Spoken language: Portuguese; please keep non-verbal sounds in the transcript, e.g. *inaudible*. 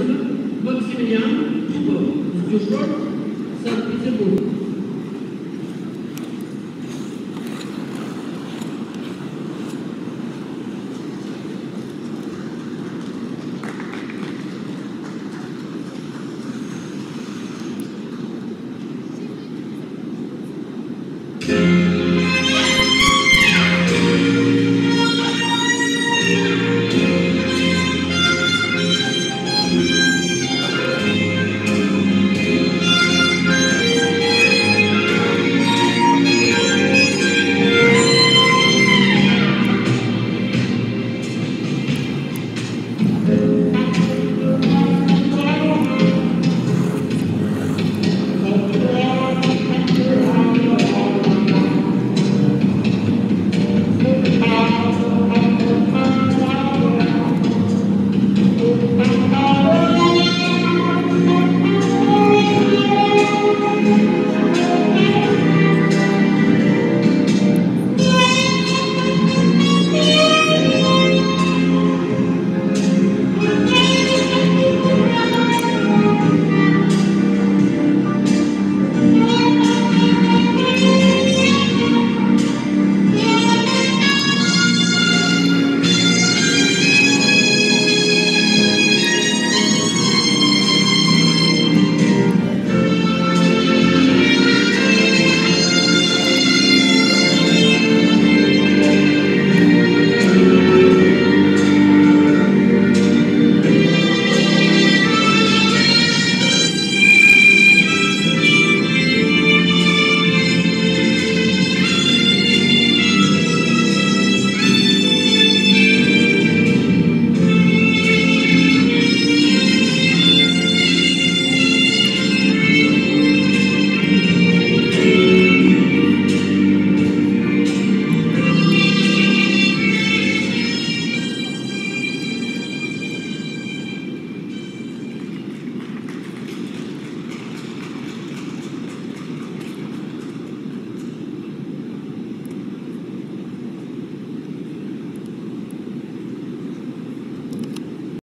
Auguste Maximilian Pupin de George Saint Petersburg. thank *laughs*